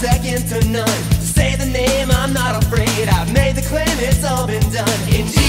second to none. To say the name, I'm not afraid. I've made the claim, it's all been done. Indeed.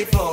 People.